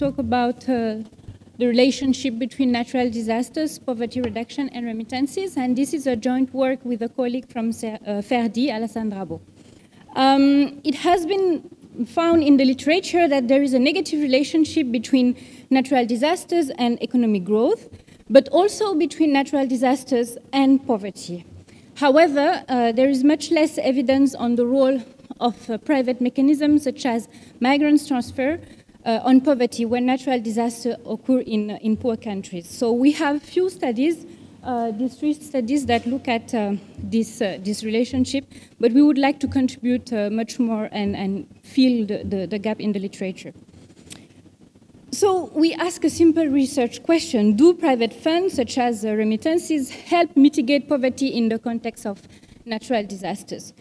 talk about uh, the relationship between natural disasters, poverty reduction, and remittances. And this is a joint work with a colleague from uh, FERDI, Alassane Drabo. Um, it has been found in the literature that there is a negative relationship between natural disasters and economic growth, but also between natural disasters and poverty. However, uh, there is much less evidence on the role of uh, private mechanisms such as migrants transfer uh, on poverty when natural disasters occur in, in poor countries. So we have few studies uh, these three studies that look at uh, this, uh, this relationship, but we would like to contribute uh, much more and, and fill the, the, the, gap in the literature. So we ask a simple research question. Do private funds, such as uh, remittances, help mitigate poverty in the context of natural disasters?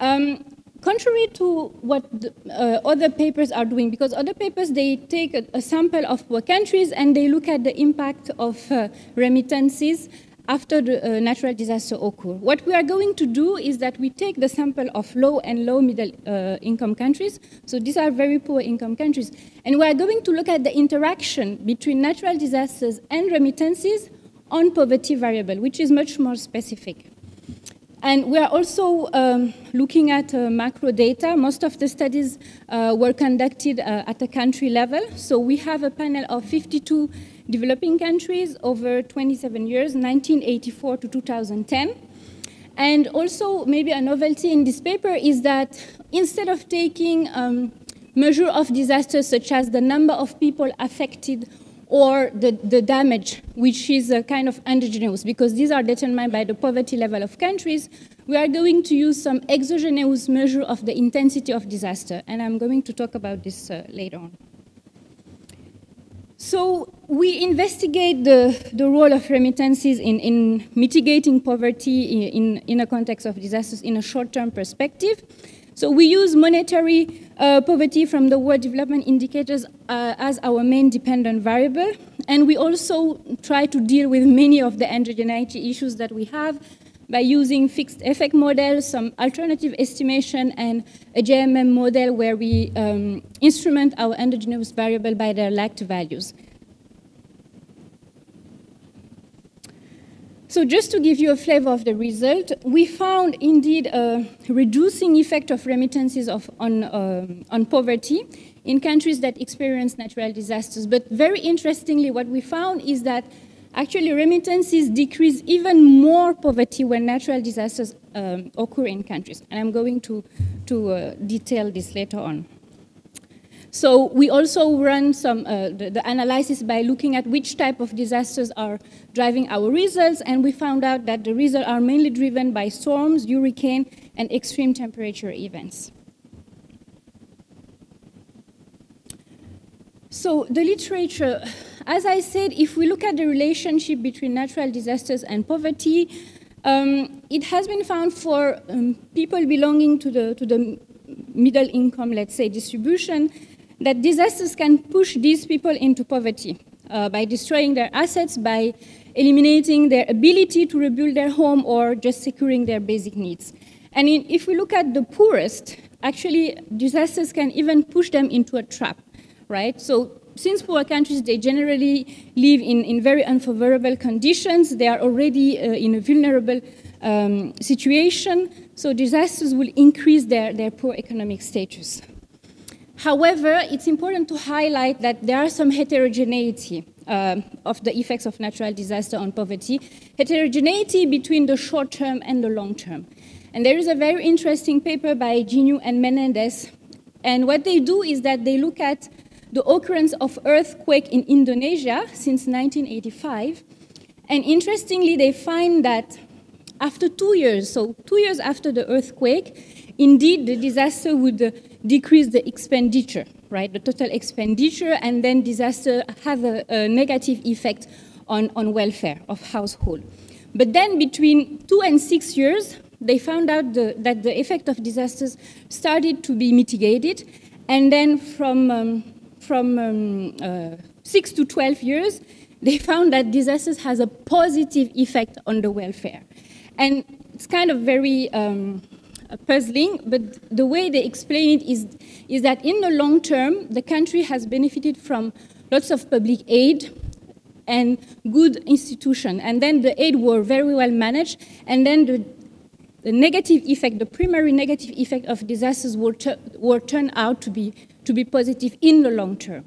Um, contrary to what the, uh, other papers are doing, because other papers, they take a, a, sample of poor countries and they look at the impact of uh, remittances after the uh, natural disaster occur. What we are going to do is that we take the sample of low and low middle uh, income countries, so these are very poor income countries, and we are going to look at the interaction between natural disasters and remittances on poverty variable, which is much more specific. And we are also um, looking at uh, macro data. Most of the studies uh, were conducted uh, at a country level. So we have a panel of 52 developing countries over 27 years, 1984 to 2010. And also, maybe a novelty in this paper is that instead of taking um, measure of disasters such as the number of people affected or the, the damage, which is a kind of endogenous, because these are determined by the poverty level of countries, we are going to use some exogenous measure of the intensity of disaster, and I'm going to talk about this uh, later on. So we investigate the, the role of remittances in, in mitigating poverty in, in a context of disasters in a short-term perspective. So we use monetary uh, poverty from the World Development Indicators uh, as our main dependent variable. And we also try to deal with many of the endogeneity issues that we have by using fixed effect models, some alternative estimation, and a GMM model where we um, instrument our endogenous variable by their lagged values. So just to give you a flavor of the result, we found indeed a reducing effect of remittances of, on, uh, on poverty in countries that experience natural disasters. But very interestingly, what we found is that actually remittances decrease even more poverty when natural disasters um, occur in countries. And I'm going to, to uh, detail this later on. So we also run some uh, the, the, analysis by looking at which type of disasters are driving our results, and we found out that the results are mainly driven by storms, hurricane, and extreme temperature events. So the literature, as I said, if we look at the relationship between natural disasters and poverty, um, it has been found for um, people belonging to the, to the middle income, let's say, distribution, that disasters can push these people into poverty uh, by destroying their assets, by eliminating their ability to rebuild their home, or just securing their basic needs. And in, if we look at the poorest, actually, disasters can even push them into a trap, right? So since poor countries, they generally live in, in very unfavorable conditions, they are already uh, in a vulnerable um, situation, so disasters will increase their, their poor economic status. However, it's important to highlight that there are some heterogeneity uh, of the effects of natural disaster on poverty, heterogeneity between the short term and the long term. And there is a very interesting paper by Gignoux and Menendez. And what they do is that they look at the occurrence of earthquake in Indonesia since 1985. And interestingly, they find that after two years, so two years after the earthquake, indeed the disaster would decrease the expenditure, right? The total expenditure, and then disaster have a, a negative effect on, on welfare of household. But then between two and six years, they found out the, that the effect of disasters started to be mitigated. And then from, um, from um, uh, six to 12 years, they found that disasters has a positive effect on the welfare. And it's kind of very um, puzzling, but the way they explain it is, is that in the long term, the country has benefited from lots of public aid and good institution. And then the aid were very well managed, and then the, the negative effect, the primary negative effect of disasters were, were turned out to be, to be positive in the long term.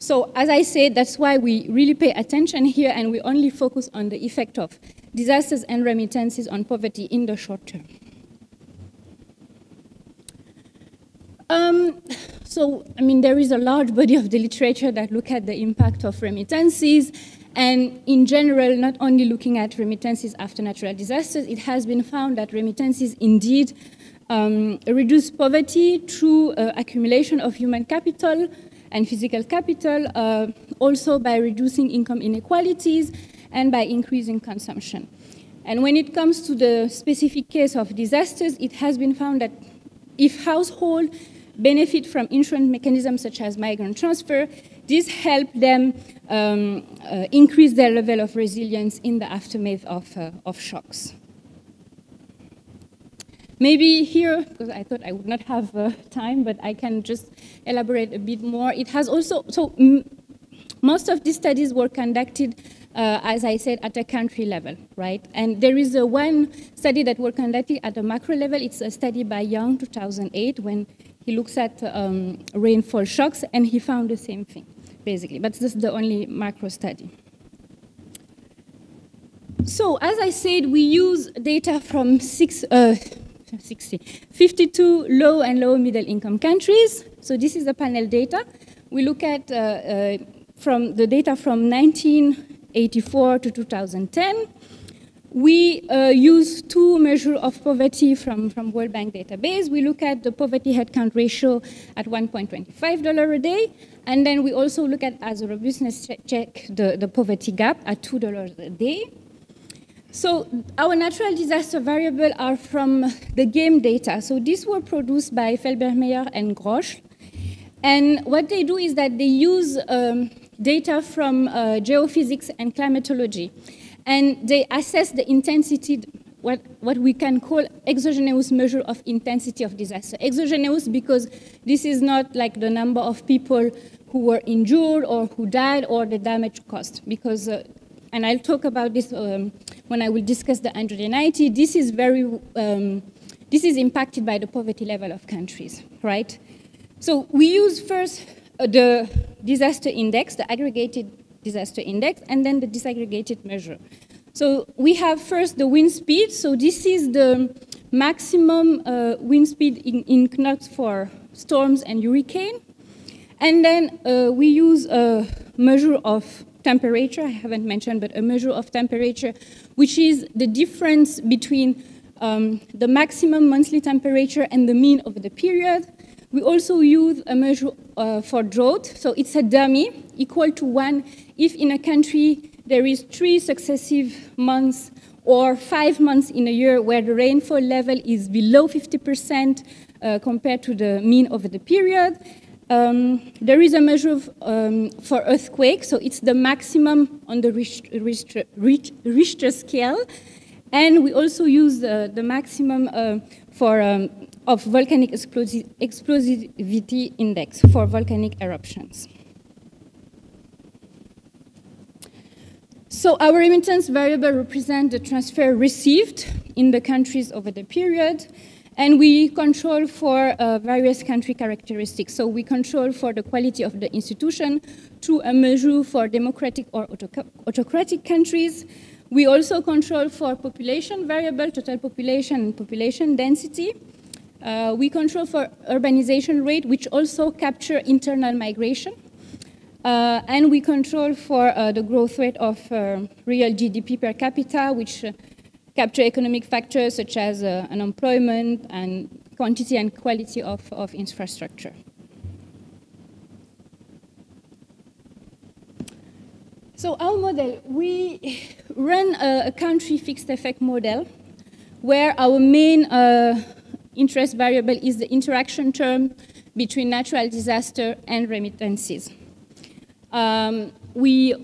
So as I said, that's why we really pay attention here and we only focus on the effect of disasters and remittances on poverty in the short term. Um, so, I mean, there is a large body of the literature that look at the impact of remittances, and in general, not only looking at remittances after natural disasters, it has been found that remittances indeed um, reduce poverty through uh, accumulation of human capital and physical capital, uh, also by reducing income inequalities and by increasing consumption. And when it comes to the specific case of disasters, it has been found that if households benefit from insurance mechanisms such as migrant transfer, this helps them um, uh, increase their level of resilience in the aftermath of, uh, of shocks. Maybe here, because I thought I would not have uh, time, but I can just elaborate a bit more. It has also, so most of these studies were conducted uh, as I said, at a country level, right? And there is a one study that was conducted at a macro level. It's a study by Young, 2008, when he looks at um, rainfall shocks, and he found the same thing, basically. But this is the only macro study. So, as I said, we use data from six, uh, 60, 52 low and low middle income countries. So this is the panel data. We look at uh, uh, from the data from 1984 to 2010. We uh, use two measures of poverty from, from World Bank database. We look at the poverty headcount ratio at $1.25 a day, and then we also look at, as a robustness check, the, the poverty gap at $2 a day. So our natural disaster variable are from the GeoMet data. So these were produced by Felbermayr and Gröschl. And what they do is that they use um, data from uh, geophysics and climatology. And they assess the intensity, what, what we can call exogenous measure of intensity of disaster. Exogenous because this is not like the number of people who were injured or who died or the damage caused. Because, uh, and I'll talk about this um, when I will discuss the 190, this is very, um, this is impacted by the poverty level of countries, right? So we use first uh, the disaster index, the aggregated disaster index, and then the disaggregated measure. So we have first the wind speed. So this is the maximum uh, wind speed in, in, knots for storms and hurricane. And then uh, we use a measure of temperature, I haven't mentioned, but a measure of temperature, which is the difference between um, the maximum monthly temperature and the mean over the period. We also use a measure uh, for drought, so it's a dummy equal to one if in a country there is three successive months or five months in a year where the rainfall level is below 50% uh, compared to the mean over the period. Um, there is a measure of, um, for earthquake, so it's the maximum on the Richter, Richter, Richter scale. And we also use uh, the maximum uh, for um, of volcanic explosivity index for volcanic eruptions. So our remittance variable represents the transfer received in the countries over the period, and we control for uh, various country characteristics. So we control for the quality of the institution through a measure for democratic or autocratic countries. We also control for population variable, total population and population density. Uh, we control for urbanization rate, which also capture internal migration. Uh, and we control for uh, the growth rate of uh, real GDP per capita, which uh, capture economic factors such as uh, unemployment and quantity and quality of, of infrastructure. So our model, we run a, a country fixed effect model where our main interest variable is the interaction term between natural disaster and remittances. Um, we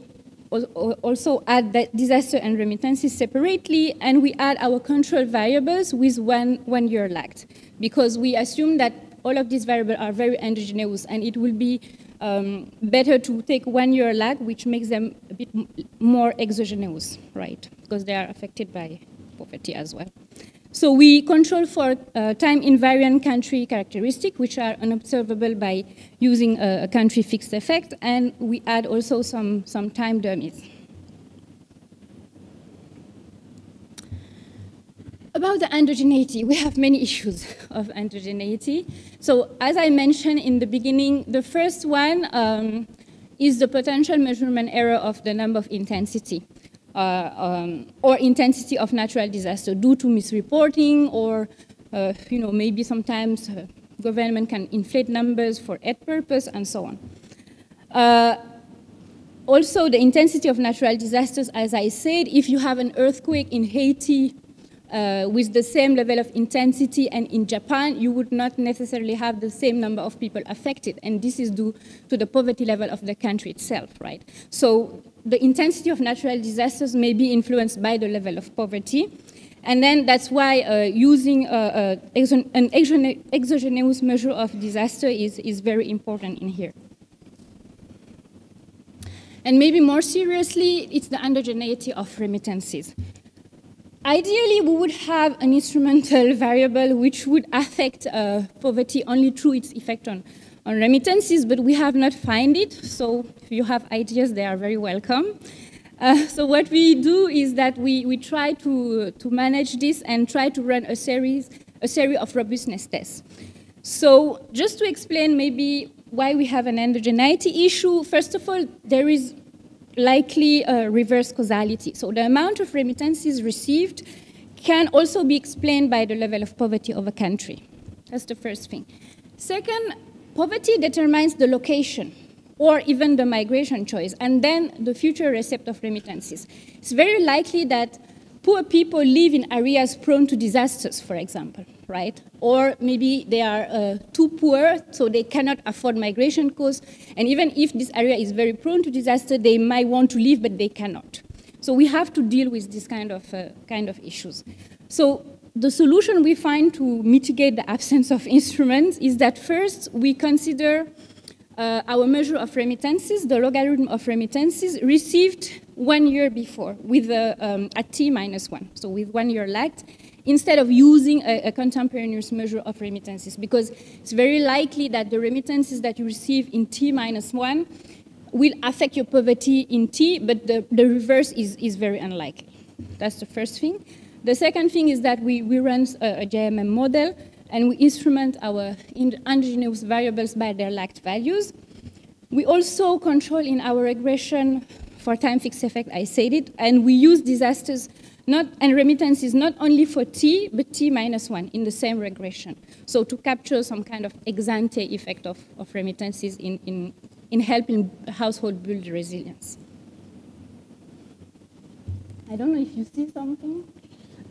also add that disaster and remittances separately, and we add our control variables with one, one year lagged, because we assume that all of these variables are very endogenous, and it will be um, better to take one year lag, which makes them a bit more exogenous, right? Because they are affected by poverty as well. So we control for uh, time invariant country characteristic, which are unobservable by using a, a, country fixed effect, and we add also some, some time dummies. About the endogeneity, we have many issues of endogeneity. So as I mentioned in the beginning, the first one um, is the potential measurement error of the number of intensity. Uh, um, or intensity of natural disaster due to misreporting or, uh, you know, maybe sometimes uh, government can inflate numbers for aid purpose and so on. Uh, also, the intensity of natural disasters, as I said, if you have an earthquake in Haiti uh, with the same level of intensity and in Japan, you would not necessarily have the same number of people affected. And this is due to the poverty level of the country itself, right? So the intensity of natural disasters may be influenced by the level of poverty. And then that's why uh, using uh, uh, an exogenous measure of disaster is, is very important in here. And maybe more seriously, it's the endogeneity of remittances. Ideally, we would have an instrumental variable which would affect uh, poverty only through its effect on on remittances, but we have not found it. So if you have ideas, they are very welcome. Uh, so what we do is that we, we try to, to manage this and try to run a series, a series of robustness tests. So just to explain maybe why we have an endogeneity issue, first of all, there is likely a reverse causality. So the amount of remittances received can also be explained by the level of poverty of a country. That's the first thing. Second, Poverty determines the location or even the migration choice, and then the future receipt of remittances. It's very likely that poor people live in areas prone to disasters, for example, right? Or maybe they are uh, too poor, so they cannot afford migration costs, and even if this area is very prone to disaster, they might want to leave, but they cannot. So we have to deal with this kind of, uh, kind of issues. So the solution we find to mitigate the absence of instruments is that first we consider uh, our measure of remittances, the logarithm of remittances received one year before with a, um, at minus one, so with one year lagged, instead of using a, a, contemporaneous measure of remittances, because it's very likely that the remittances that you receive in t minus one will affect your poverty in t, but the, the reverse is, is very unlikely. That's the first thing. The second thing is that we, we run a, a GMM model and we instrument our endogenous variables by their lagged values. We also control in our regression for time fixed effect, I said it, and we use disasters not, and remittances not only for t, but t minus one in the same regression. So to capture some kind of ex ante effect of, of remittances in, in, in helping household build resilience. I don't know if you see something.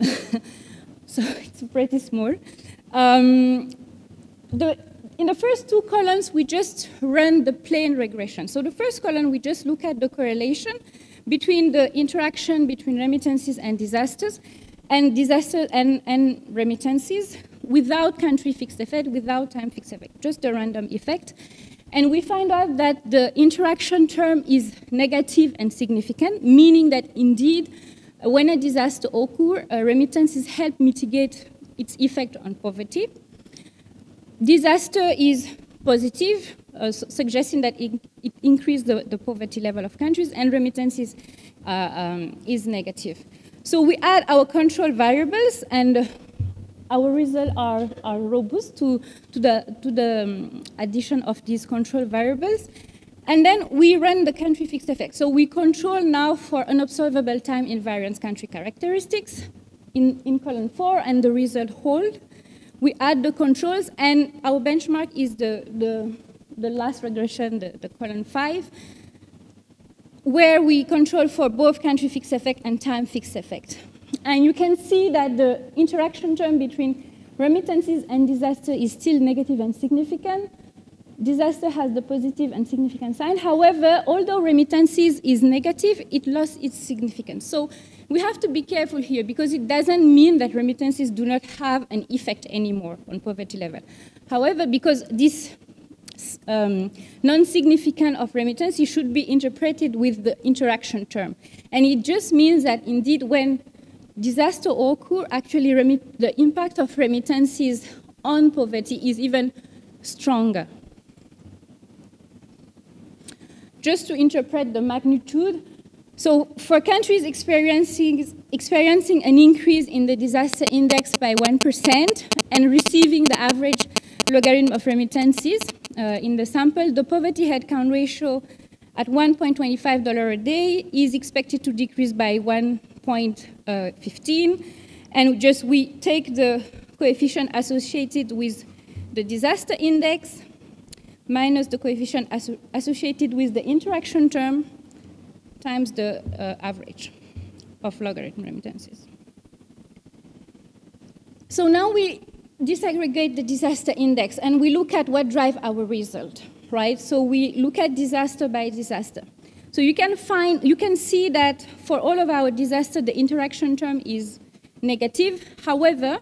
so it's pretty small. Um, the, in the first two columns, we just run the plain regression. So the first column, we just look at the correlation between the interaction between remittances and disasters, and disasters and, and remittances without country fixed effect, without time fixed effect, just a random effect. And we find out that the interaction term is negative and significant, meaning that indeed when a disaster occurs, uh, remittances help mitigate its effect on poverty. Disaster is positive, uh, suggesting that it, it the, the, poverty level of countries, and remittances uh, um, is negative. So we add our control variables, and our results are, are robust to, to the, to the um, addition of these control variables. And then we run the country fixed effect. So we control now for unobservable time invariance country characteristics in, in column four, and the result hold. We add the controls, and our benchmark is the, the, the last regression, the, the column five, where we control for both country fixed effect and time fixed effect. And you can see that the interaction term between remittances and disaster is still negative and significant, disaster has the positive and significant sign. However, although remittances is negative, it lost its significance. So we have to be careful here because it doesn't mean that remittances do not have an effect anymore on poverty level. However, because this um, non-significant of remittances should be interpreted with the interaction term. And it just means that indeed when disaster occur, actually the impact of remittances on poverty is even stronger. Just to interpret the magnitude, so for countries experiencing, experiencing an increase in the disaster index by 1% and receiving the average logarithm of remittances uh, in the sample, the poverty headcount ratio at $1.25 a day is expected to decrease by 1.15. And just we take the coefficient associated with the disaster index minus the coefficient associated with the interaction term times the uh, average of logarithm remittances. So now we disaggregate the disaster index and we look at what drive our result, right? So we look at disaster by disaster. So you can find, you can see that for all of our disaster, the interaction term is negative. However,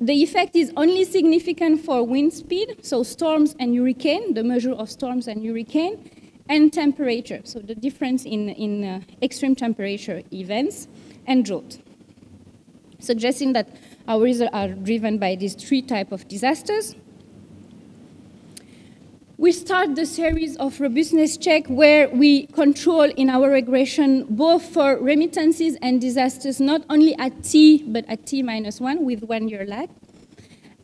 the effect is only significant for wind speed, so storms and hurricane, the measure of storms and hurricane, and temperature, so the difference in, in uh, extreme temperature events, and drought, suggesting that our results are driven by these three types of disasters. We start the series of robustness check where we control in our regression both for remittances and disasters, not only at t, but at t minus one with one year lag.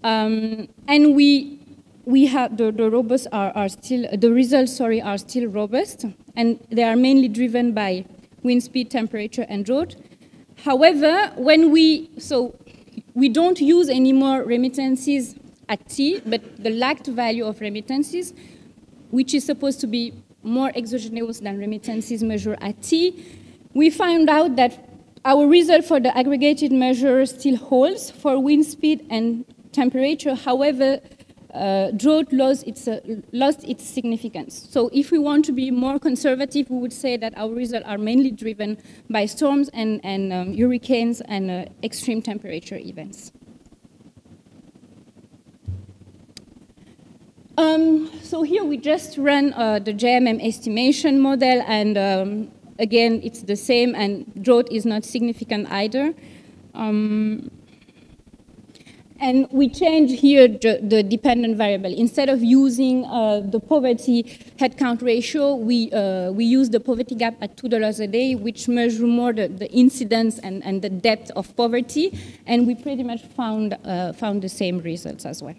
Um, and we we have the, the robust are, are still the results sorry are still robust and they are mainly driven by wind speed temperature and drought however when we so we don't use anymore remittances at t but the lagged value of remittances which is supposed to be more exogenous than remittances measured at t we found out that our result for the aggregated measure still holds for wind speed and temperature however uh, drought lost its, uh, lost its significance. So if we want to be more conservative, we would say that our results are mainly driven by storms and, and um, hurricanes and uh, extreme temperature events. Um, so here we just run uh, the GMM estimation model, and um, again, it's the same, and drought is not significant either. Um, and we change here the, dependent variable. Instead of using uh, the poverty headcount ratio, we, uh, we use the poverty gap at $2 a day, which measure more the, the incidence and, and the depth of poverty. And we pretty much found, uh, found the same results as well.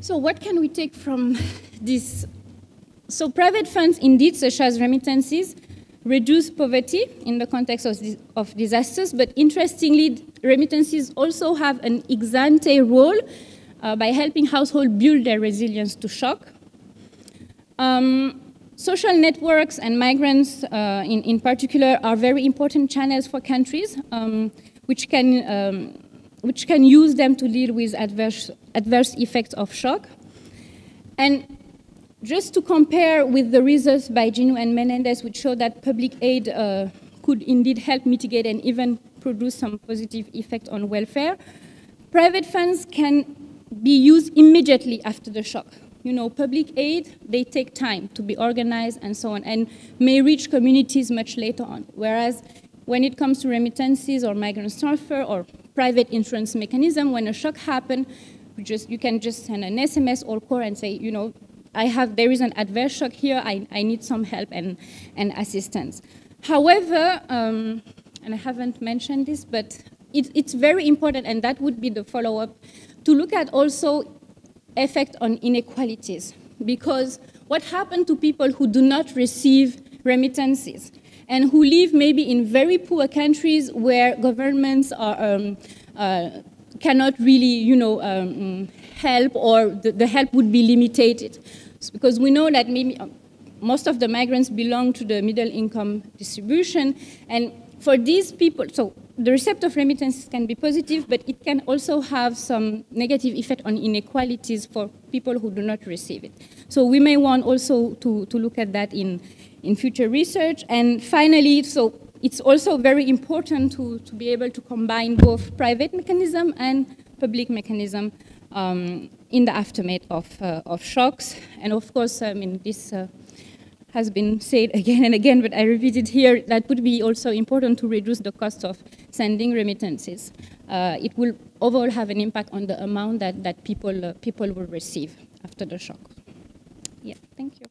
So what can we take from this? So private funds, indeed, such as remittances, reduce poverty in the context of, of disasters, but interestingly, remittances also have an ex ante role uh, by helping households build their resilience to shock. Um, social networks and migrants, uh, in, in particular, are very important channels for countries, um, which, can, um, which can use them to deal with adverse, adverse effects of shock. And just to compare with the results by Gignoux and Menendez, which show that public aid uh, could indeed help mitigate and even produce some positive effect on welfare, private funds can be used immediately after the shock. You know, public aid, they take time to be organized and so on, and may reach communities much later on. Whereas when it comes to remittances or migrant transfer or private insurance mechanism, when a shock happens, you, just, you can just send an SMS or call and say, you know, I have, there is an adverse shock here, I, I need some help and, and assistance. However, um, and I haven't mentioned this, but it, it's very important, and that would be the follow-up, to look at also effect on inequalities. Because what happened to people who do not receive remittances and who live maybe in very poor countries where governments are, um, uh, cannot really, you know, um, help or the, the, help would be limited. Because we know that maybe um, most of the migrants belong to the middle income distribution. And for these people, so the receipt of remittances can be positive, but it can also have some negative effect on inequalities for people who do not receive it. So we may want also to, to look at that in, in future research. And finally, so it's also very important to, to be able to combine both private mechanism and public mechanism um, in the aftermath of, uh, of shocks. And of course, I mean, this uh, has been said again and again, but I repeat it here, that would be also important to reduce the cost of sending remittances. Uh, it will overall have an impact on the amount that, that people, uh, people will receive after the shock. Yeah, thank you.